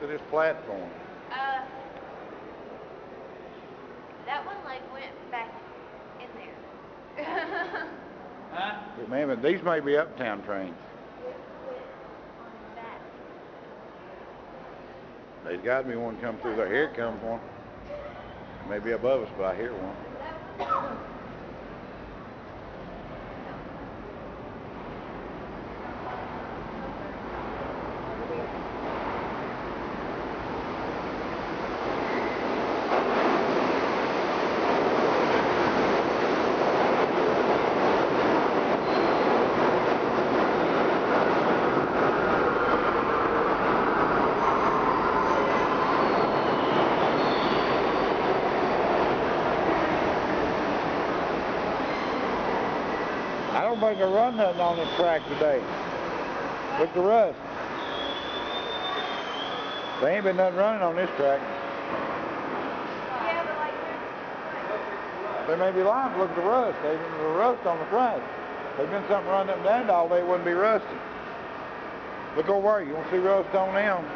to this platform? Uh, that one like went back in there. Huh? Man, but these may be uptown trains. on that. There's got to be one come through there. Here comes one. Maybe above us, but I hear one. I don't think I run nothing on this track today. Look the rust. There ain't been nothing running on this track. There may be lines. Look at the rust. There's the rust on the track. There's been something running up and down all day. It wouldn't be rusty. Look over there. You want to see rust on them?